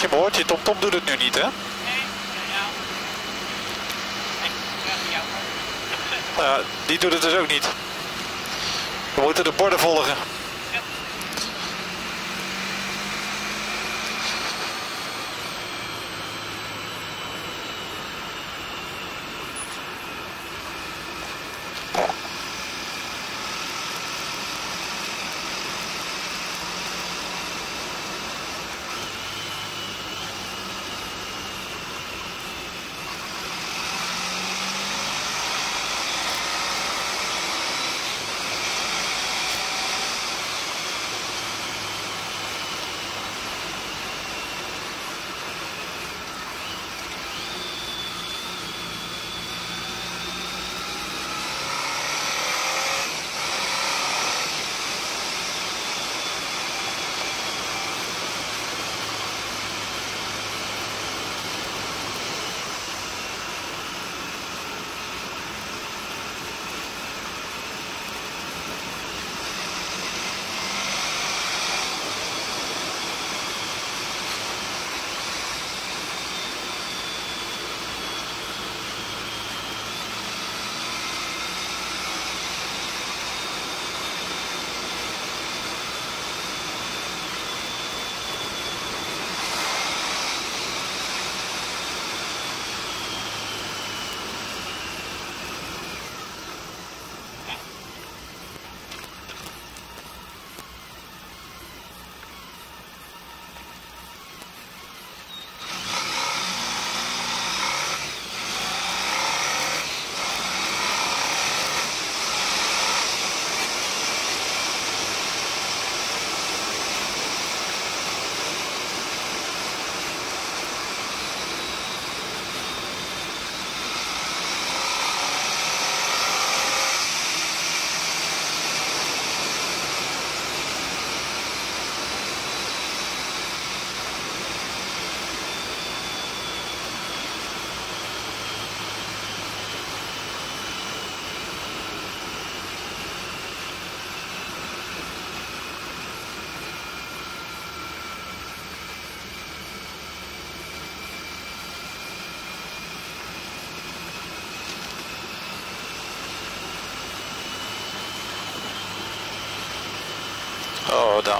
als je me hoort, je TomTom doet het nu niet, hè? Nee. Nou die doet het dus ook niet. We moeten de borden volgen.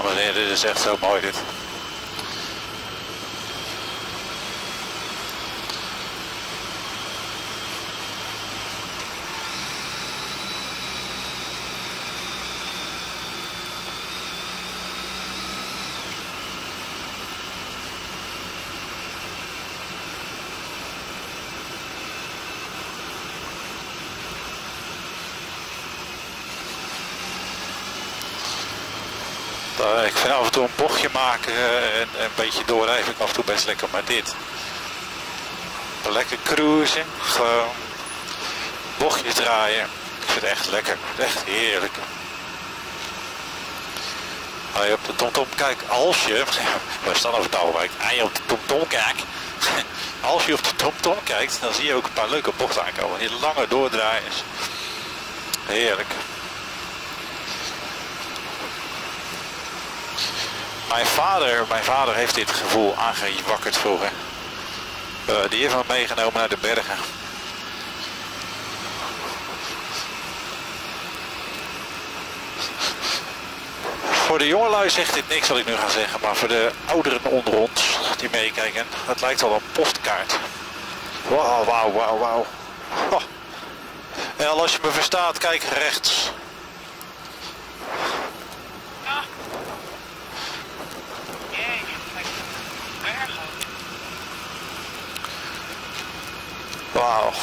Dames dit is echt zo mooi dit. Eh, ik vind af en toe een bochtje maken eh, en en een beetje doorrijden af en toe best lekker. Maar dit, lekker cruisen, gewoon bochtjes draaien. Ik vind het echt lekker, echt heerlijk. Als je op de TomTom kijkt, als je, we staan over je op de TomTom kijkt, als je op de TomTom kijkt, dan zie je ook een paar leuke bochten aankomen. Die lange doordraaiers. Heerlijk. Mijn vader, mijn vader heeft dit gevoel aangewakkerd vroeger. Eh, die heeft me meegenomen naar de bergen. Voor de jongelui zegt dit niks wat ik nu ga zeggen, maar voor de ouderen onder ons die meekijken, het lijkt wel een postkaart. Wauw, wauw, wauw, wauw. En als je me verstaat, kijk rechts. Ah. Jeetje, kijk. Bergen. Wauw.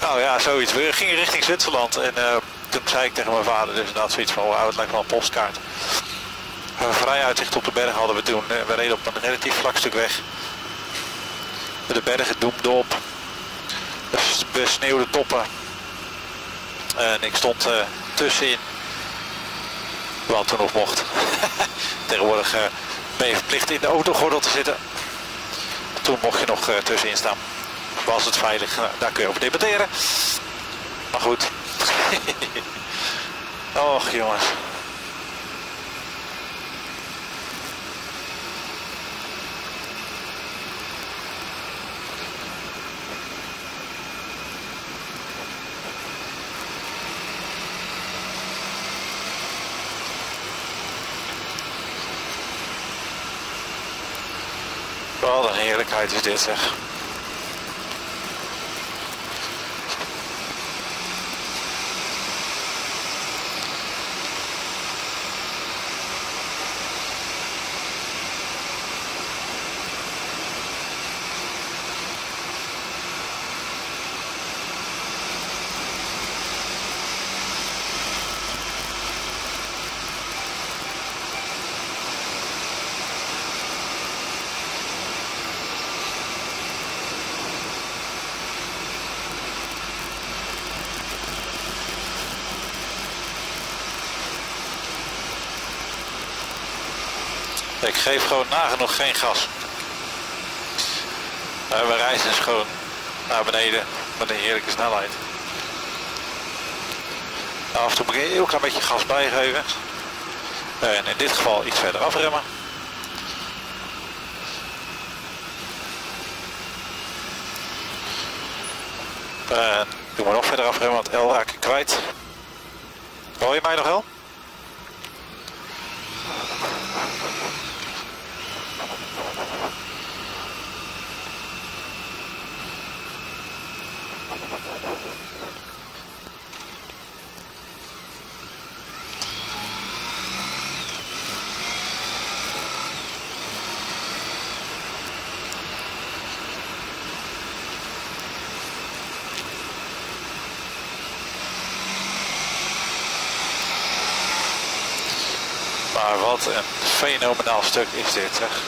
Nou ja, zoiets. We gingen richting Zwitserland en eh, toen zei ik tegen mijn vader dus inderdaad zoiets van, wauw, het lijkt wel een postkaart. Een vrij uitzicht op de berg hadden we toen. Eh, We reden op een relatief vlak stuk weg. De bergen doemden op. De besneeuwde toppen. En ik stond eh, tussenin. Wat toen nog mocht. Tegenwoordig ben je verplicht in de autogordel te zitten. Toen mocht je nog tussenin staan was het veilig? Nou, daar kun je over debatteren. Maar goed. Och jongens. Wat een heerlijkheid is dit zeg. Ik geef gewoon nagenoeg geen gas. We reizen dus gewoon naar beneden met een heerlijke snelheid. Af en toe moet ik een heel klein beetje gas bijgeven. En in dit geval iets verder afremmen. En doe maar nog verder afremmen, want L raak ik kwijt. Hoor je mij nog wel? Maar wat een fenomenaal stuk is dit, zeg.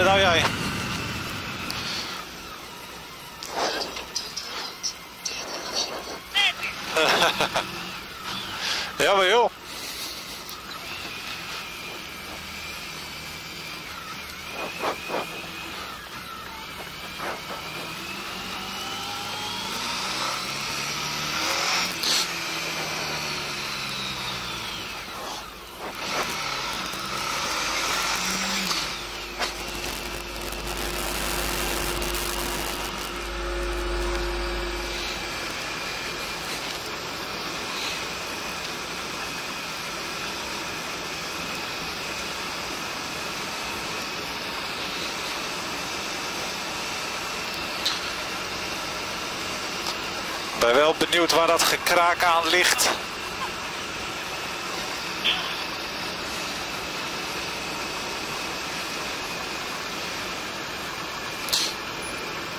i dag, jeg. Benieuwd waar dat gekraak aan ligt.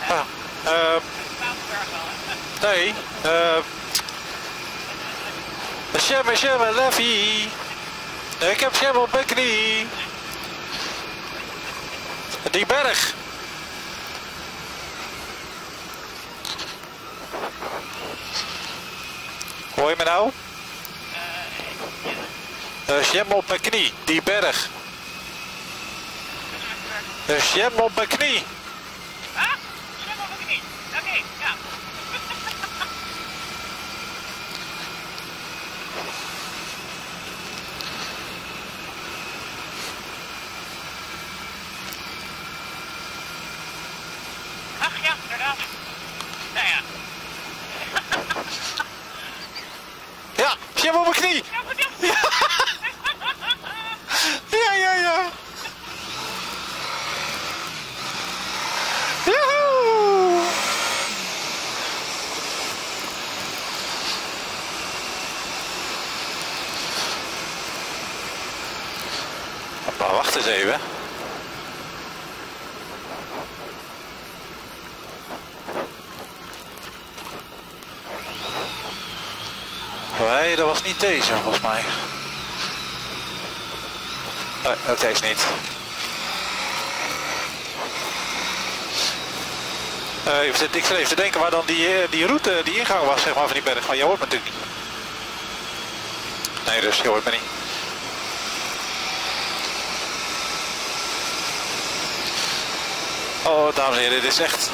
Ja, uh, nee, uh, Shemma, shemma, Leffy. Ik heb shemma op mijn knie. Die berg. Hoor je me nou? Uh, jam op mijn knie, die berg. Uh, jam op mijn knie. Ah, jam op mijn knie. Oké, ja. Ach ja, inderdaad. Nou ja. Ja, jam op mijn knie. Ja, goed, ja. Ja, ja, ja. Oh, wacht eens even. Nee, dat was niet deze volgens mij. Nee, ook deze niet. Eh, ik zit even te denken waar dan die, eh, die route, die ingang was zeg maar, van die berg. Maar je hoort me natuurlijk niet. Nee, dus je hoort me niet. Oh, dames en heren, dit is echt...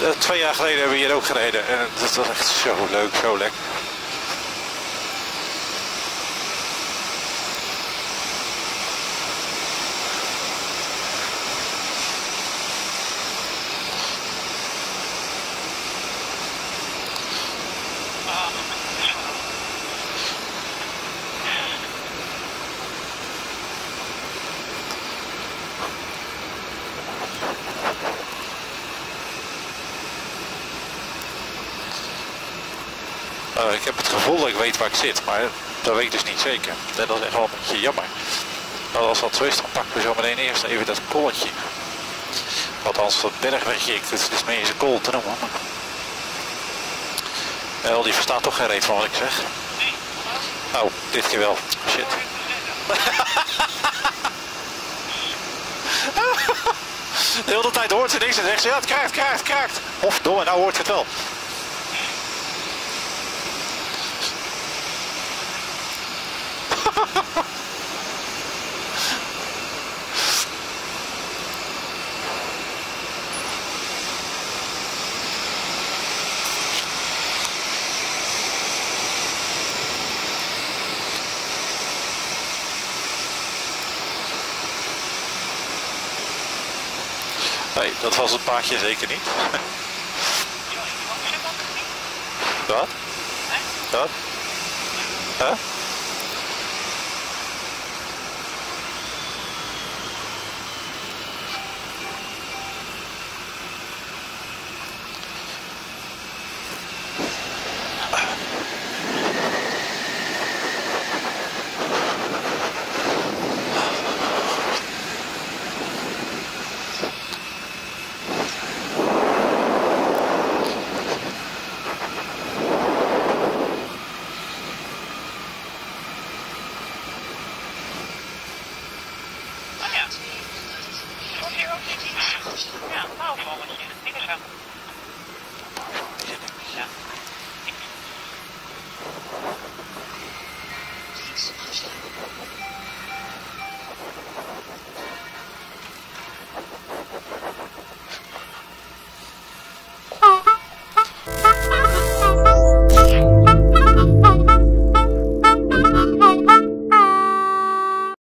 eh, twee jaar geleden hebben we hier ook gereden. En dat was echt zo leuk, zo lekker. Eh, ik heb het gevoel dat ik weet waar ik zit, maar dat weet ik dus niet zeker. Dat is echt wel een beetje jammer. Nou, als dat zo is, dan pakken we zo meteen eerst even dat kolletje. Althans, dat bergwegje, ik- het is mee eens een kool te noemen. maar- Wel, die verstaat toch geen reet van wat ik zeg. Nee? Oh, dit keer wel. Shit. De hele tijd hoort ze niks en zegt ze, ja, het kraakt, kraakt, kraakt. Of, domme, nou hoort het wel. Nee, dat was het paardje zeker niet. Wat? Hè? Wat? Huh?